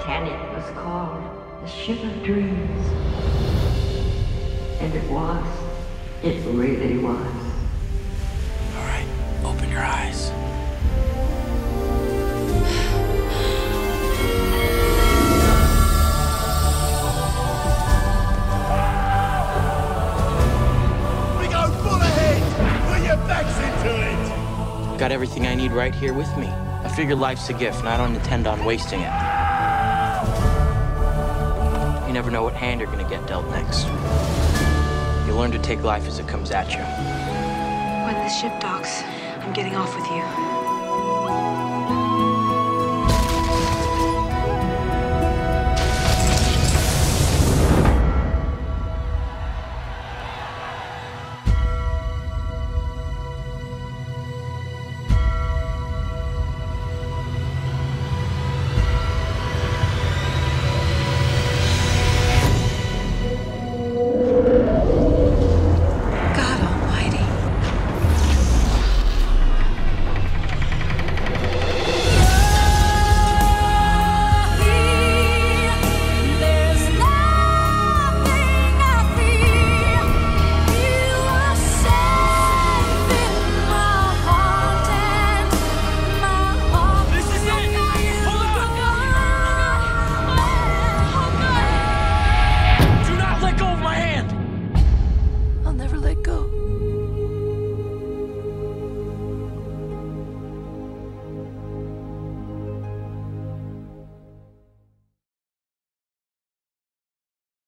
Titanic was called the ship of dreams. And it was. It really was. All right, open your eyes. We go full ahead! Put your backs into it! Got everything I need right here with me. I figure life's a gift, and I don't intend on wasting it. You never know what hand you're gonna get dealt next. You learn to take life as it comes at you. When this ship docks, I'm getting off with you.